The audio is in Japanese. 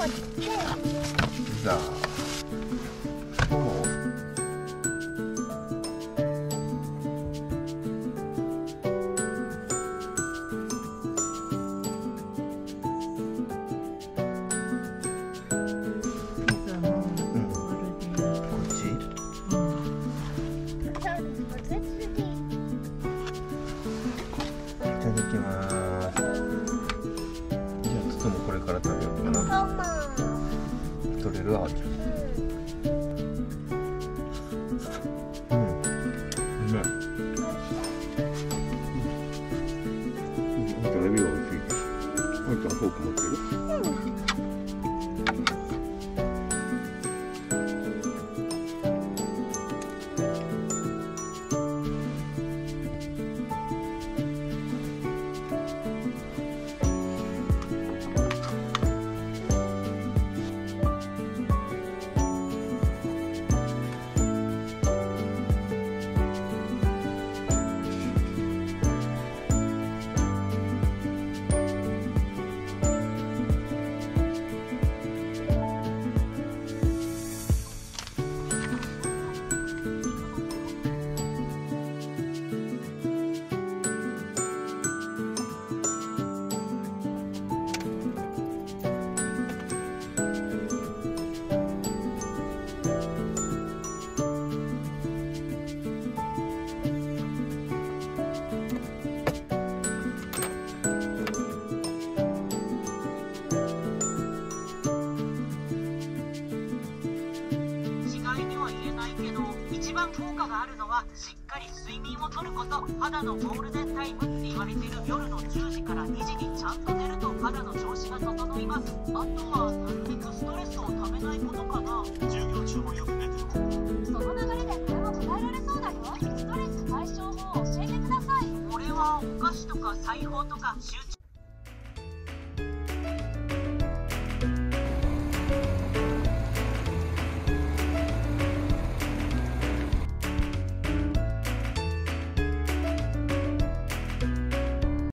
我这个。テレビら目い悪い。おいちゃんフォーク持ってる？番効果があるのはしっかり睡眠をとること。肌のゴールデンタイムって言われてる夜の10時から2時にちゃんと寝ると肌の調子が整います。あとはなるべくストレスをためないことかな。授業中もよく寝てる。その流れでこれも答えられそうだよ。ストレス解消法を教えてください。これはお菓子とか裁縫とか集中